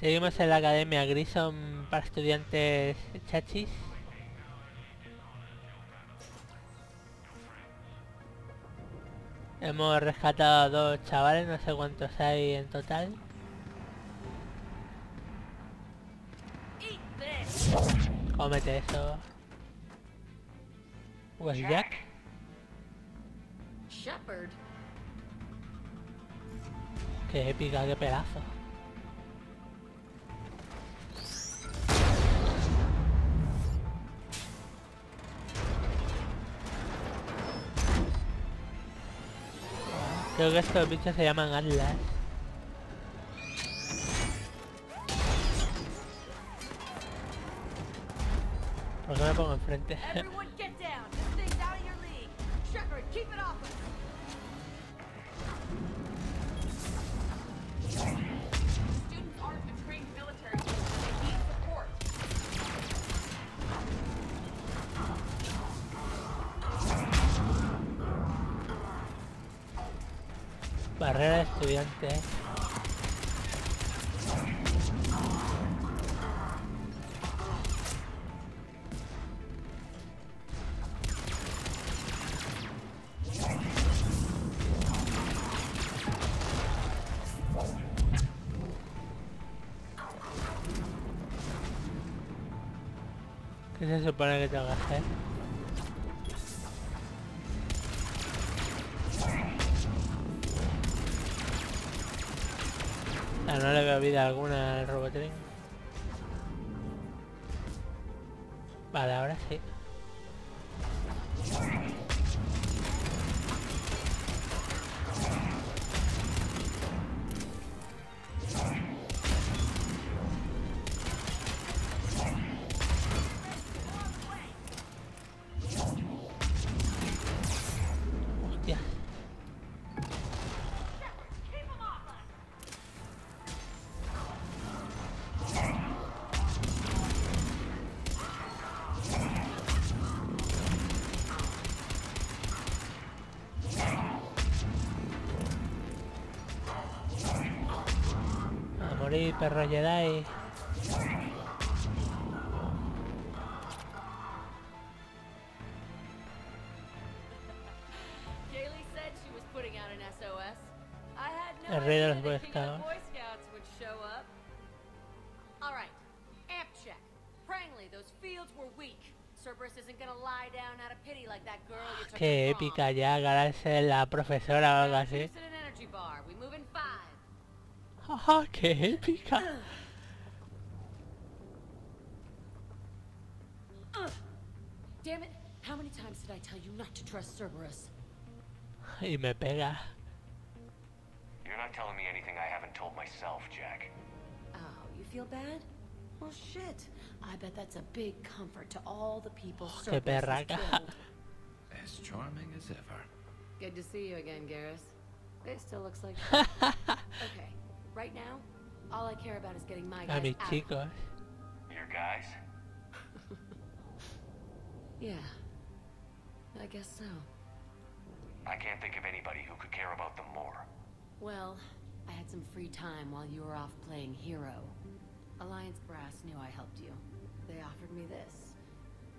Seguimos en la Academia Grison para estudiantes chachis. Hemos rescatado a dos chavales, no sé cuántos hay en total. Cómete eso. Pues Jack. Qué épica, qué pedazo. Creo que estos bichos se llaman Atlas. ¿Por qué me pongo enfrente? Barrera de estudiantes. ¿Qué se supone que tengo que hacer? Vida alguna al robotring. Vale, ahora sí. Down out of pity like that girl you took Qué épica ya, ganarse la profesora o algo así. ¡Ah, qué épica! Damn it! How many times did I tell you not to trust Cerberus? Y me pega. You're not telling me anything I haven't told myself, Jack. Oh, you feel bad? Well, shit. I bet that's a big comfort to all the people Qué Cerberus has killed. As charming as ever. Good to see you again, Garrus. It still looks like. Okay, right now, all I care about is getting my A guys mis out. chicos. Your guys? Yeah, I guess so. I can't think of anybody who could care about them more. Well, I had some free time while you were off playing hero. Alliance Brass knew I helped you. They offered me this.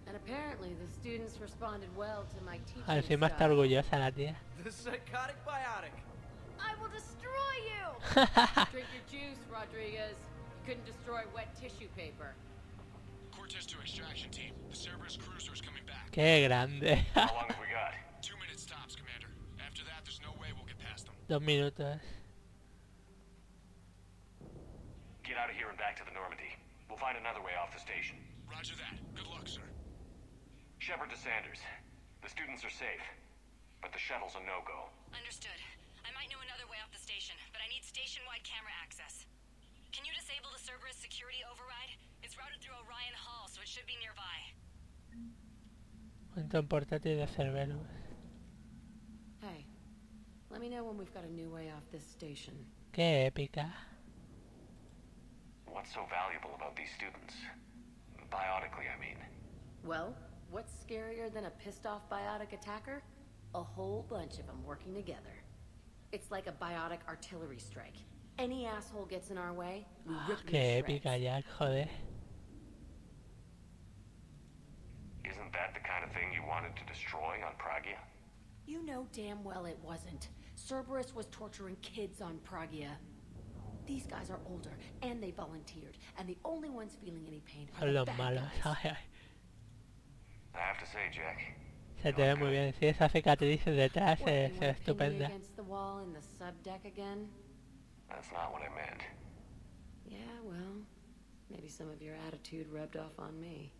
And apparently the students responded well to my teaching Encima está orgullosa la tía. The psychotic biotic. I will destroy you! Drink your juice, Rodriguez. You couldn't destroy wet tissue paper. Cortez to extraction team. The Cerberus cruiser is coming back. Qué grande. How long have we got? Two minutes tops, Commander. After that, there's no way we'll get past them. Dos minutos. Get out of here and back to the Normandy. We'll find another way off the station. Roger that. Good luck, sir. Shepard to Sanders. The students are safe, but the shuttle's a no-go. Understood. I might know another way off the station, but I need station-wide camera access. Can you disable the Cerberus security override? It's routed through Orion Hall, so it should be nearby. Cuento en portátil de Cerberus. Hey, let me know when we've got a new way off this station. Qué épica. What's so valuable about these students? Biotically, I mean. Well, what's scarier than a pissed off biotic attacker? A whole bunch of them working together. It's like a biotic artillery strike. any asshole gets in our way, we ah, rip Qué épica ya, joder. Isn't that the kind of thing you wanted to destroy on Pragia? You know damn well it wasn't. Cerberus was torturing kids on Pragia. These guys are older, and they volunteered, and the only ones feeling any pain are Son the los bad guys. Ay, ay. I have to say, Jack, Se te ve muy bien. Sí, esa cicatriz detrás pin me estupenda. against the wall in the subdeck again? that's not what I meant. Yeah, well, maybe some of your attitude rubbed off on me.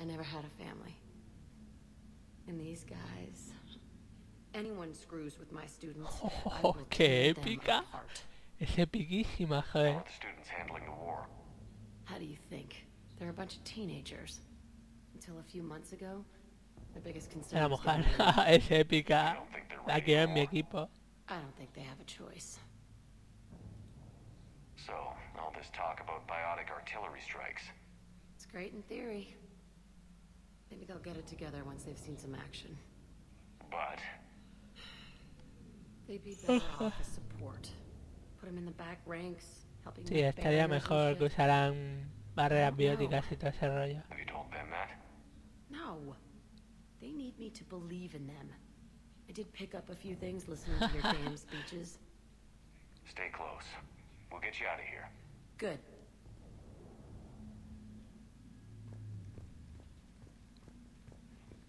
I never had a family. And these guys... Anyone screws with my students, Oh, qué épica. Es epiquísima, How joder. are the students handling the war? How do you think? They're a bunch of teenagers. Until a few months ago, La was mujer es épica. You don't think they're La quiero en mi equipo. I don't think they have a choice. So, all this talk about biotic artillery strikes. It's great in theory. Maybe they'll get it together once they've seen some action. But, They'd be better off as support. Put them in the back ranks, helping Sí, make estaría barriers and mejor que shit. usaran barreras No. bióticas y todo ese rollo. have you told them that? No. They need me to believe in them. I did pick up a few things listening to your damn speeches. Stay close. We'll get you out of here. Good.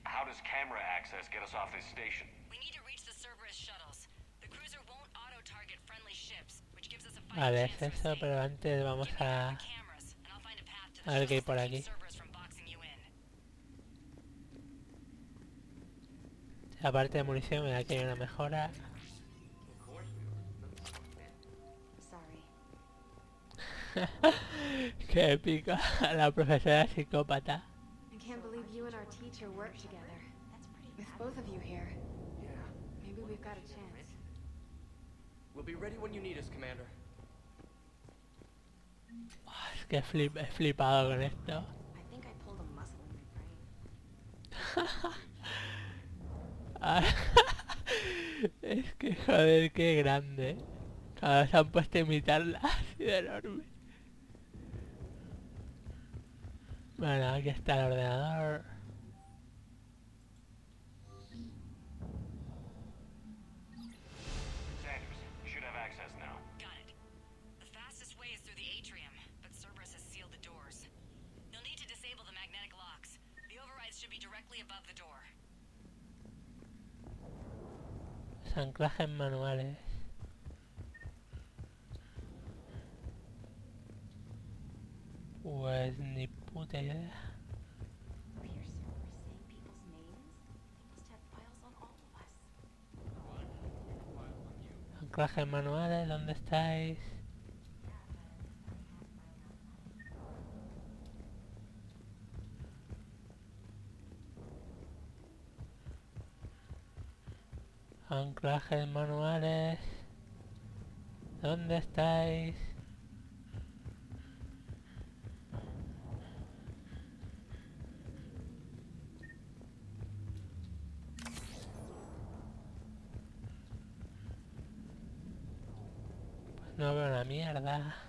How does camera access get us off this station? We need to reach the Cerberus shuttles. The cruiser won't auto-target friendly ships, which gives us a Vale, fighting es chance to eso, pero antes vamos Give me a... the cameras, and I'll find a path to the ver qué hay shuttles por keep aquí. Aparte de munición, me da que hay una mejora. Qué épica. La profesora psicópata. I can't believe you and our teacher work together. With both of you here. Yeah. Maybe we've got a chance. We'll be ready when you need us, Commander. Buah, Es que flip, he flipado con esto. I think I pulled a muscle in my brain. Es que joder, qué grande. Cada se han puesto a imitarla así de enorme. Bueno, aquí está el ordenador. Anclajes manuales. Pues ni puta idea. Anclajes manuales, ¿dónde estáis? Anclajes manuales. ¿Dónde estáis? Pues no veo una mierda.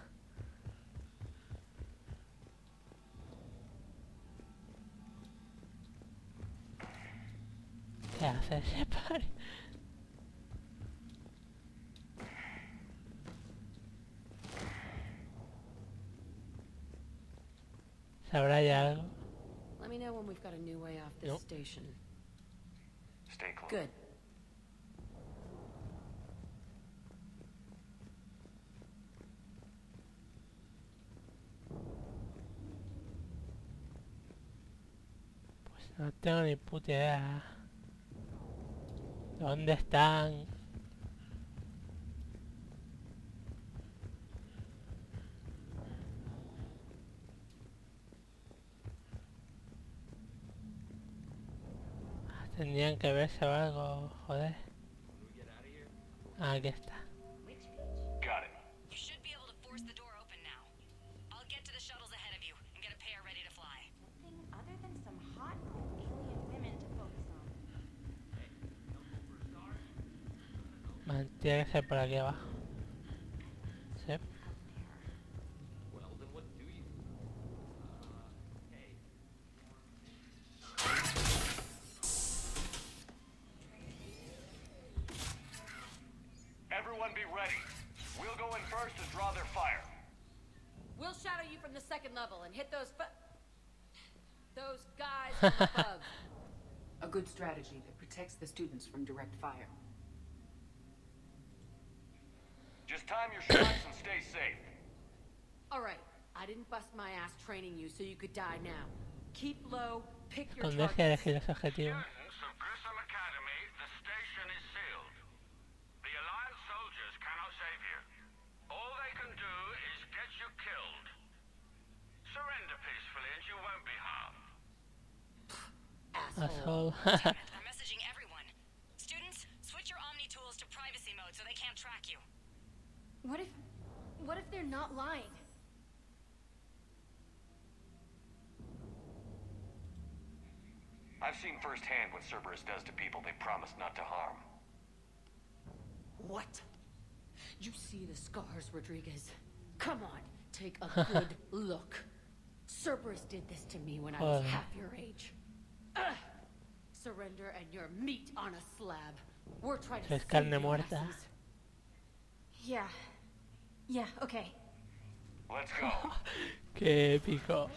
¿Sabrá ya algo? Let me know when we've got a new way off this Nope. station. Stay close. Good. Pues no tengo ni puta idea. ¿Dónde están? Ah, Tendrían que verse o algo, joder. Ah, aquí está. Got it. You should be able to force the door open now. I'll get to the shuttles ahead of you and get a pair ready to fly. Nothing other than some hot alien women to focus on. Man, tiene que ser por aquí abajo. And hit those fu- those guys from above. A good strategy that protects the students from direct fire. Just time your shots and stay safe. All right, I didn't bust my ass training you so you could die now. Keep low, pick your Esconderse targets. elegir los objetivos. Students of Grissom Academy, the station is sealed. The Alliance soldiers cannot save you. All they can do is get you killed. Surrender peacefully and you won't be harmed. Asshole. I'm messaging everyone. Students, switch your Omni tools to privacy mode so they can't track you. What if... What if they're not lying? I've seen firsthand what Cerberus does to people they promise not to harm. What? You see the scars, Rodriguez? Come on, take a good look. Cerberus did this to me when I was half your age. Surrender and you're meat on a slab. We're trying to Es save carne your muerta. Yeah. Yeah, okay. Let's go. Qué épico.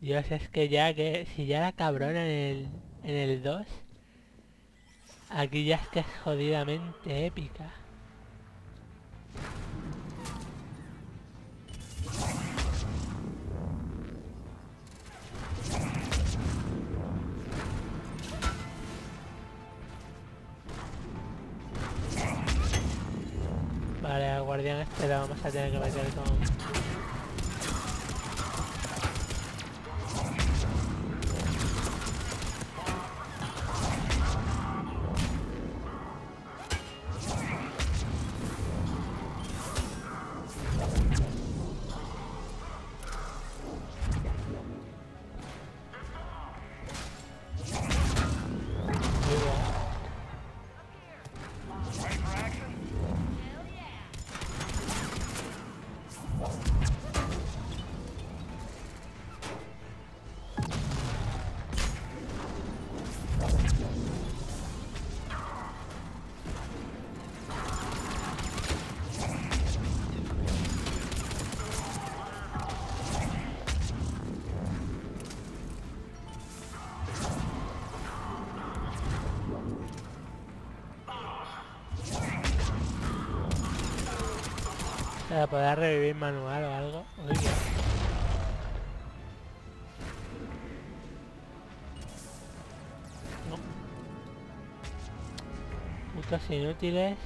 Dios, es que ya que si ya era cabrona en el en el 2, aquí ya es que es jodidamente épica. احترامك هذا غير Para poder revivir manual o algo. Uy. No. Putos inútiles.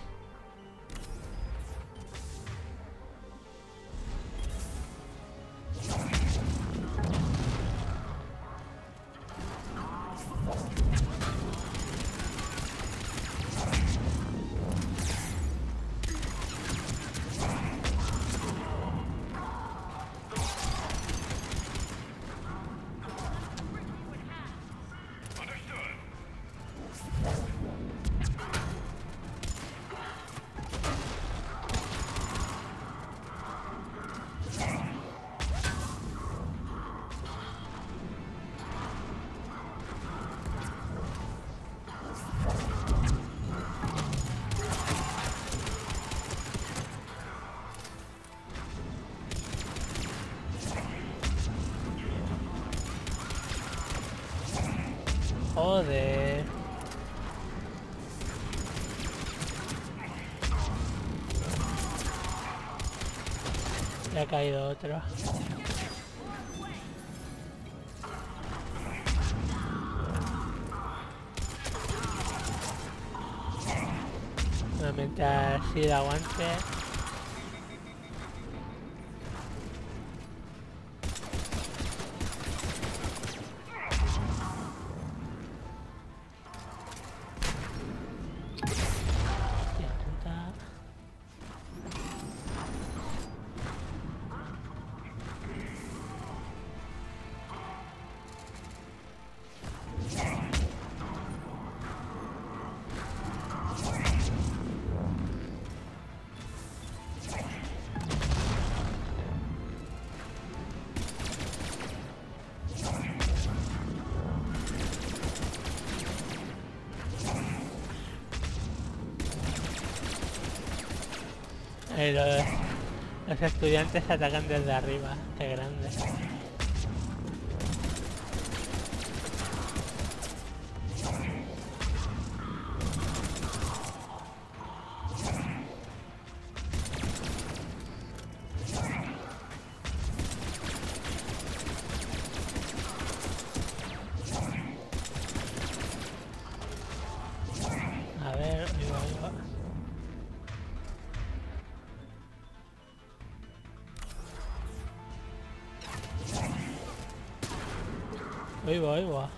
Joder. Ya ha caído otro. Bueno, Mientras sí da aguante. Los, los estudiantes atacan desde arriba. Qué grande. 이봐 이봐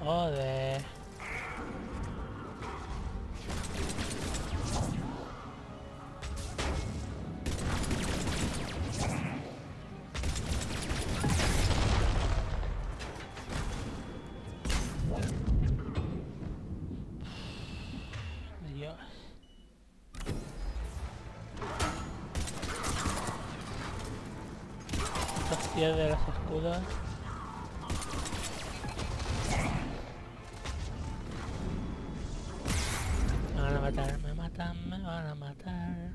어네 Estos tíos de los escudos. Me van a matar, me matan, me van a matar.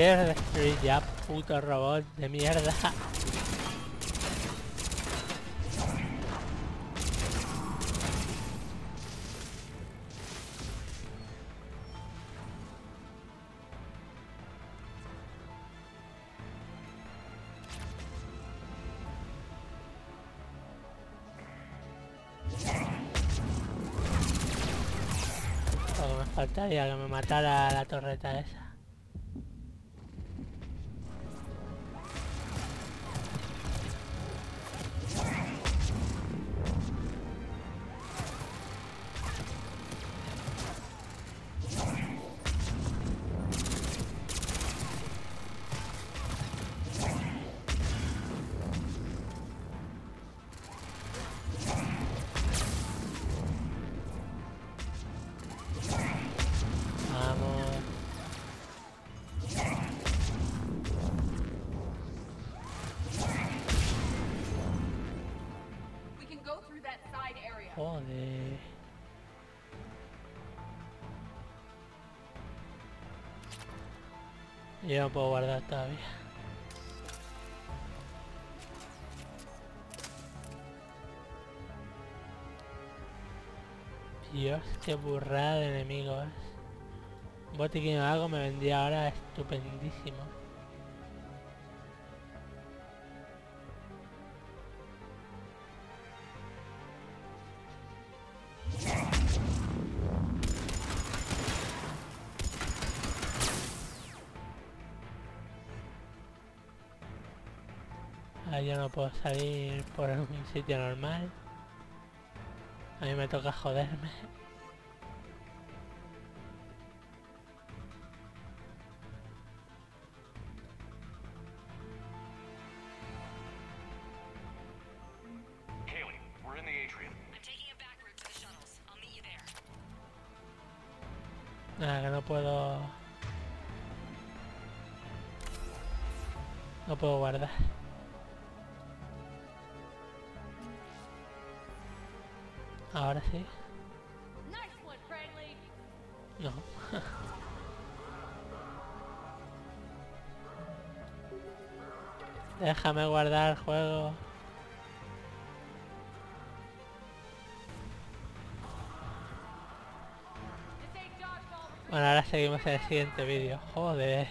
¿Quieres destruir ya, puto robot de mierda? Me faltaría que me matara la torreta esa. Joder. Yo no puedo guardar todavía. Dios, qué burrada de enemigos. Un botiquín o algo me vendría ahora estupendísimo. Yo no puedo salir por un sitio normal. A mí me toca joderme. Nada, que no puedo... No puedo guardar. Ahora sí. No. Déjame guardar el juego. Bueno, ahora seguimos en el siguiente vídeo. Joder.